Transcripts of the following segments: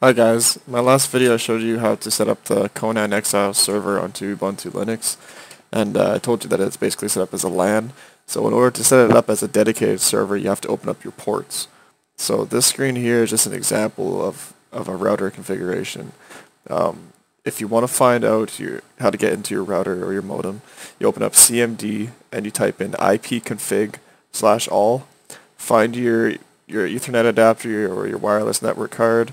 Hi guys, my last video showed you how to set up the Conan Exile server onto Ubuntu Linux and uh, I told you that it's basically set up as a LAN so in order to set it up as a dedicated server you have to open up your ports. So this screen here is just an example of, of a router configuration. Um, if you want to find out your, how to get into your router or your modem, you open up CMD and you type in ipconfig slash all, find your, your Ethernet adapter or your wireless network card,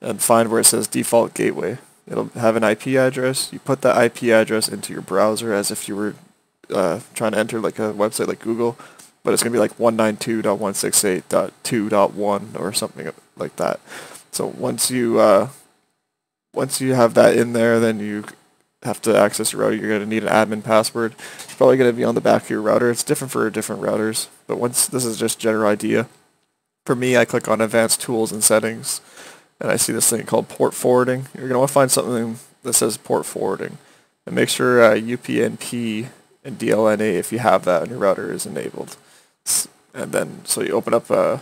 and find where it says default gateway. It'll have an IP address. You put that IP address into your browser as if you were uh, trying to enter like a website like Google, but it's going to be like 192.168.2.1 or something like that. So once you uh, once you have that in there, then you have to access your router. You're going to need an admin password. It's probably going to be on the back of your router. It's different for different routers, but once this is just general idea. For me, I click on Advanced Tools and Settings and I see this thing called port forwarding. You're going to want to find something that says port forwarding. And make sure uh, UPnP and DLNA, if you have that on your router, is enabled. And then, so you open up uh,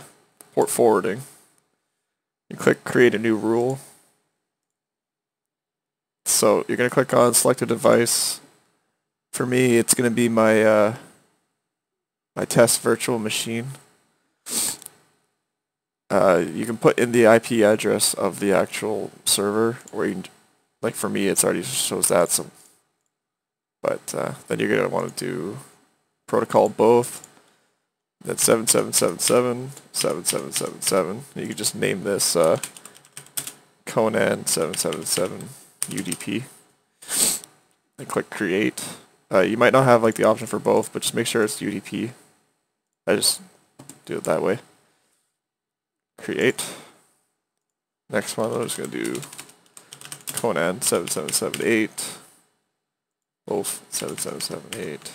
port forwarding. You click create a new rule. So you're going to click on select a device. For me, it's going to be my uh, my test virtual machine uh, you can put in the IP address of the actual server, or you can, like for me, it's already shows that. So, but uh, then you're gonna want to do protocol both. Then 7777, 7777. You can just name this uh, Conan 777 UDP. And click create. Uh, you might not have like the option for both, but just make sure it's UDP. I just do it that way create. Next one, I'm just going to do Conan 7778, Wolf 7778,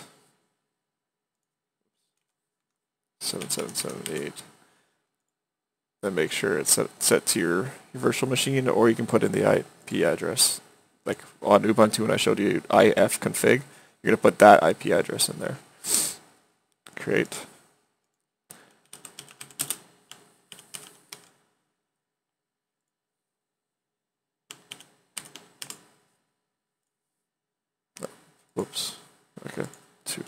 7778. Then make sure it's set, set to your, your virtual machine, or you can put in the IP address. Like on Ubuntu when I showed you ifconfig, you're going to put that IP address in there. Create. Whoops. Okay. Two.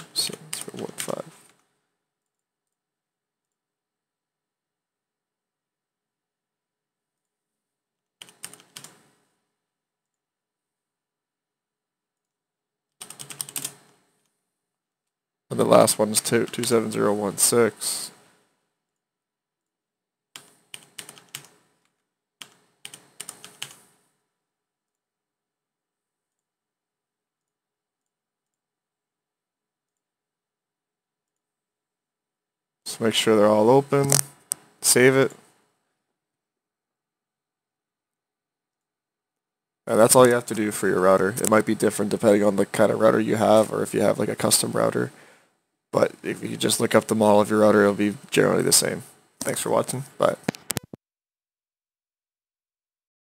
And the last one is two two seven zero one six. Just make sure they're all open. Save it. And that's all you have to do for your router. It might be different depending on the kind of router you have or if you have like a custom router. But if you just look up the model of your router, it'll be generally the same. Thanks for watching. Bye.